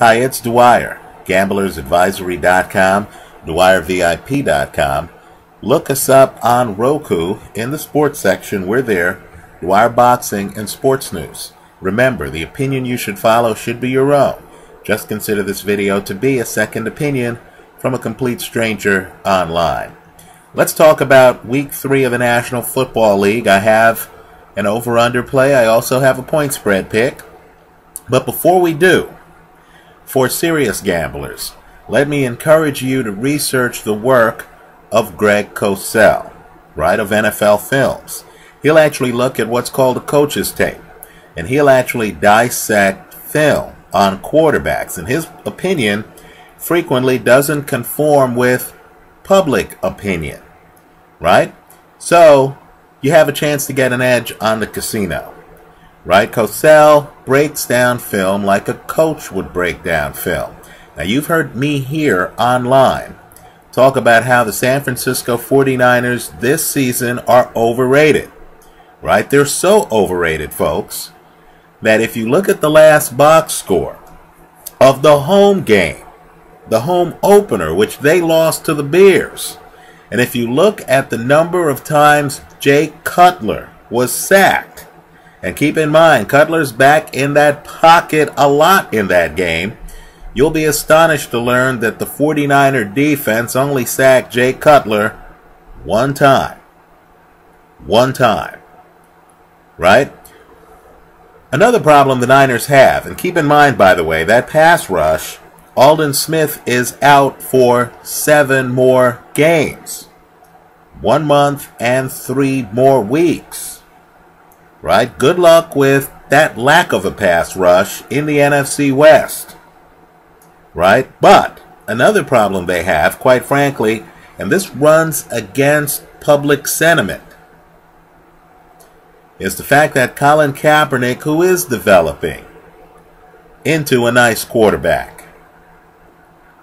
Hi, it's Dwyer, gamblersadvisory.com, dwyervip.com. Look us up on Roku in the sports section. We're there. Dwyer Boxing and Sports News. Remember, the opinion you should follow should be your own. Just consider this video to be a second opinion from a complete stranger online. Let's talk about week three of the National Football League. I have an over under play. I also have a point spread pick. But before we do, for serious gamblers, let me encourage you to research the work of Greg Cosell, right, of NFL Films. He'll actually look at what's called a coach's tape, and he'll actually dissect film on quarterbacks. And his opinion frequently doesn't conform with public opinion, right? So you have a chance to get an edge on the casino, right? Cosell breaks down film like a coach would break down film. Now, you've heard me here online talk about how the San Francisco 49ers this season are overrated, right? They're so overrated, folks, that if you look at the last box score of the home game, the home opener, which they lost to the Bears, and if you look at the number of times Jay Cutler was sacked, and keep in mind, Cutler's back in that pocket a lot in that game. You'll be astonished to learn that the 49er defense only sacked Jay Cutler one time. One time. Right? Another problem the Niners have, and keep in mind, by the way, that pass rush, Aldon Smith is out for seven more games. One month and three more weeks right? Good luck with that lack of a pass rush in the NFC West, right? But another problem they have, quite frankly, and this runs against public sentiment, is the fact that Colin Kaepernick, who is developing into a nice quarterback,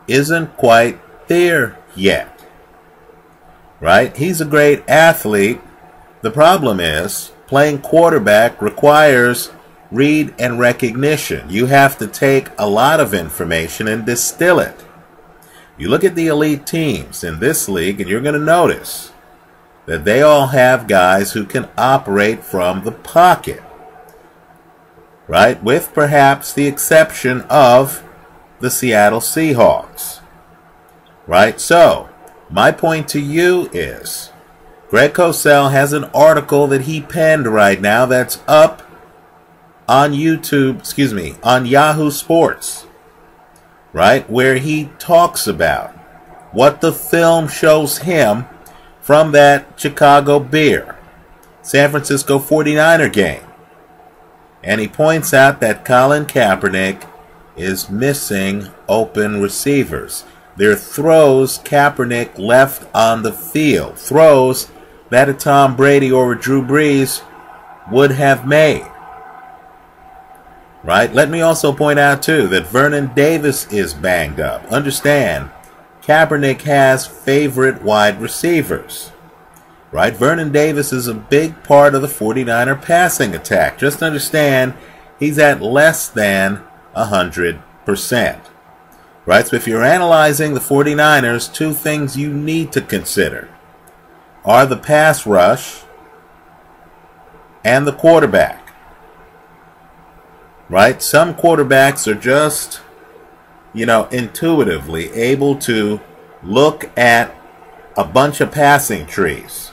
isn't quite there yet. Right? He's a great athlete. The problem is playing quarterback requires read and recognition. You have to take a lot of information and distill it. You look at the elite teams in this league and you're going to notice that they all have guys who can operate from the pocket. Right? With perhaps the exception of the Seattle Seahawks. Right? So, my point to you is Greg Cosell has an article that he penned right now that's up on YouTube, excuse me, on Yahoo Sports, right? Where he talks about what the film shows him from that Chicago Bear, San Francisco 49er game. And he points out that Colin Kaepernick is missing open receivers. There throws Kaepernick left on the field. Throws that a Tom Brady or a Drew Brees would have made. Right? Let me also point out, too, that Vernon Davis is banged up. Understand, Kaepernick has favorite wide receivers. Right? Vernon Davis is a big part of the 49er passing attack. Just understand, he's at less than 100%. Right? So if you're analyzing the 49ers, two things you need to consider are the pass rush and the quarterback. Right? Some quarterbacks are just, you know, intuitively able to look at a bunch of passing trees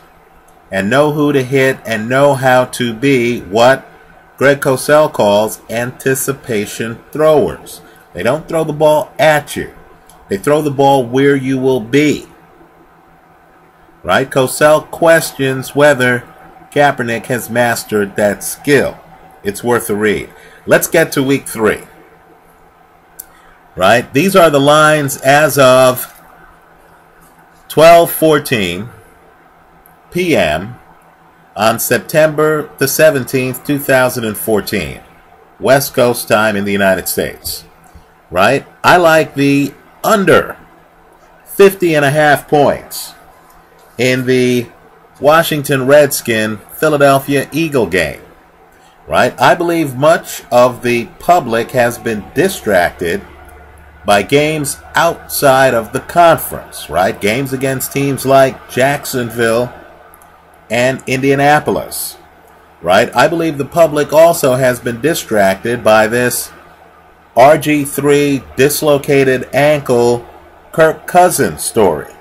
and know who to hit and know how to be what Greg Cosell calls anticipation throwers. They don't throw the ball at you. They throw the ball where you will be. Right? Cosell questions whether Kaepernick has mastered that skill. It's worth a read. Let's get to week three. Right? These are the lines as of 12:14 p.m. on September the 17th, 2014. West Coast time in the United States. Right? I like the under 50 and a half points in the Washington Redskin Philadelphia Eagle game. Right? I believe much of the public has been distracted by games outside of the conference, right? Games against teams like Jacksonville and Indianapolis, right? I believe the public also has been distracted by this RG3 dislocated ankle Kirk Cousins story,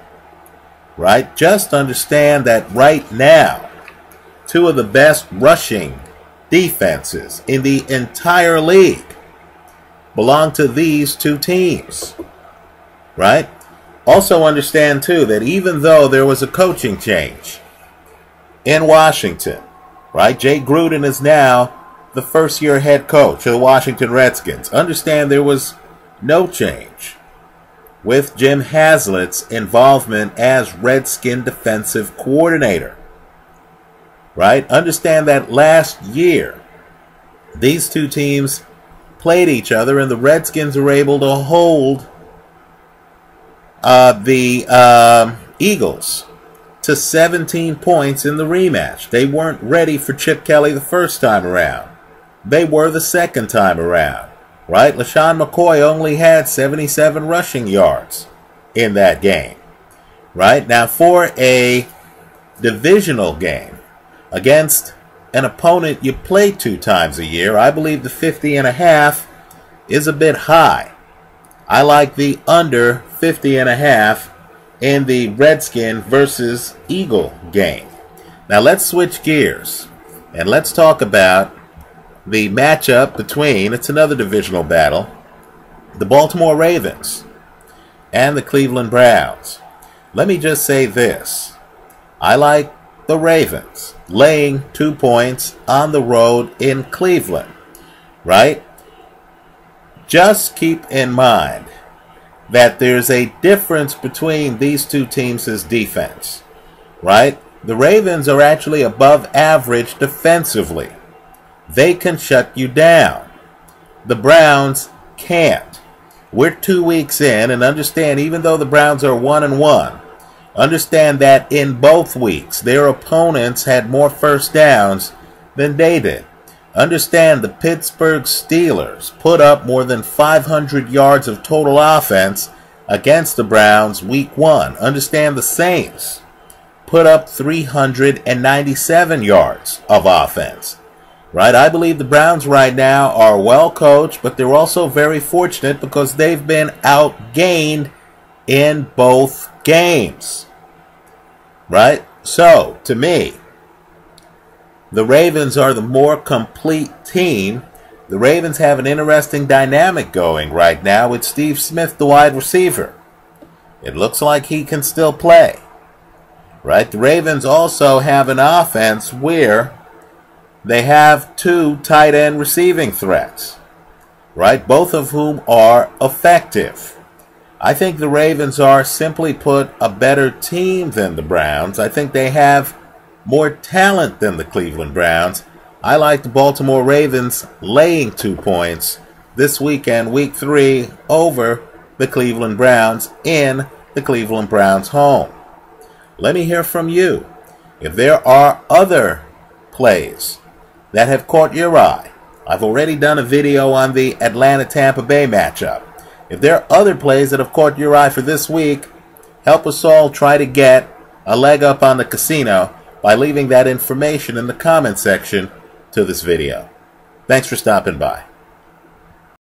right? Just understand that right now, two of the best rushing defenses in the entire league belong to these two teams. Right? Also understand too that even though there was a coaching change in Washington, right? Jay Gruden is now the first year head coach of the Washington Redskins. Understand there was no change with Jim Haslett's involvement as Redskin defensive coordinator. Right? Understand that last year, these two teams played each other, and the Redskins were able to hold uh, the uh, Eagles to 17 points in the rematch. They weren't ready for Chip Kelly the first time around. They were the second time around. Right? LeSean McCoy only had 77 rushing yards in that game. Right? Now, for a divisional game against an opponent you play two times a year, I believe the 50 and a half is a bit high. I like the under 50 and a half in the Redskin versus Eagle game. Now let's switch gears and let's talk about the matchup between, it's another divisional battle, the Baltimore Ravens and the Cleveland Browns. Let me just say this. I like the Ravens laying two points on the road in Cleveland, right? Just keep in mind that there's a difference between these two teams' defense, right? The Ravens are actually above average defensively. They can shut you down. The Browns can't. We're two weeks in, and understand even though the Browns are one and one, Understand that in both weeks, their opponents had more first downs than they did. Understand the Pittsburgh Steelers put up more than 500 yards of total offense against the Browns week one. Understand the Saints put up 397 yards of offense. Right? I believe the Browns right now are well coached, but they're also very fortunate because they've been outgained in both games. Right? So, to me, the Ravens are the more complete team. The Ravens have an interesting dynamic going right now with Steve Smith, the wide receiver. It looks like he can still play. Right? The Ravens also have an offense where they have two tight end receiving threats. Right? Both of whom are effective. I think the Ravens are, simply put, a better team than the Browns. I think they have more talent than the Cleveland Browns. I like the Baltimore Ravens laying two points this weekend, week three, over the Cleveland Browns in the Cleveland Browns home. Let me hear from you. If there are other plays that have caught your eye, I've already done a video on the Atlanta Tampa Bay matchup. If there are other plays that have caught your eye for this week, help us all try to get a leg up on the casino by leaving that information in the comment section to this video. Thanks for stopping by.